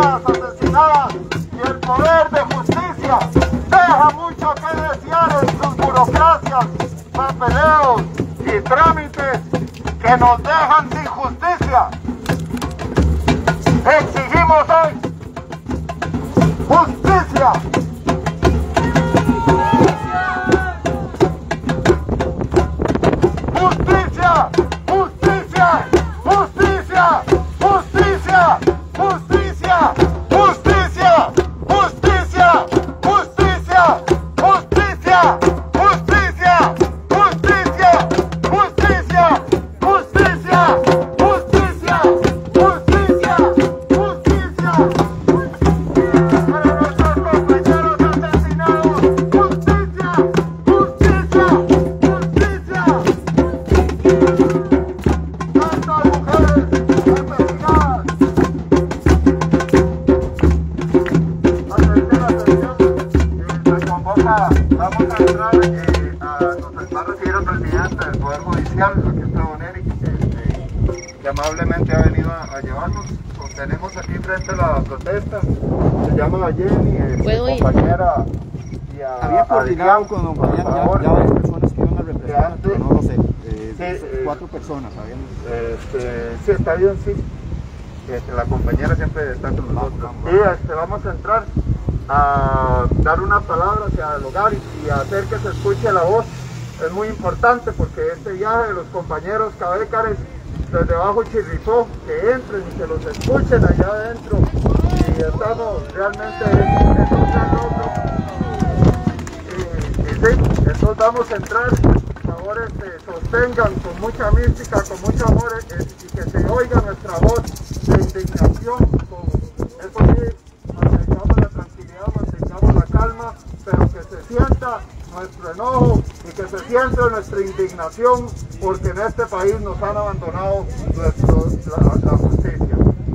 asesinadas y el poder de justicia deja mucho que desear en sus burocracias, papeleos y trámites que nos dejan sin justicia. Exigimos hoy. Justicia, amablemente ha venido a, a llevarnos. Tenemos aquí frente a la protesta, se llama Jenny, ¿Puedo ir? compañera, a, Había a con don ya, ya personas que iban a representar, pero no lo sé. Cuatro personas habían. Este, sí, está bien, sí. Este, la compañera siempre está con nosotros. Y este, vamos a entrar a dar una palabra, a dialogar y, y hacer que se escuche la voz. Es muy importante porque este viaje de los compañeros cabécares desde abajo Chirripó, que entren y que los escuchen allá adentro. Y estamos realmente en, un gran logro. Y, y sí, entonces vamos a entrar, favor este, sostengan con mucha mística, con mucho amor eh, y que se oiga nuestra voz de indignación. Con, eso sí, mantengamos la tranquilidad, mantengamos la calma, pero que se sienta nuestro enojo y que se sienta nuestra indignación porque en este país nos han abandonado nuestro, la, la justicia.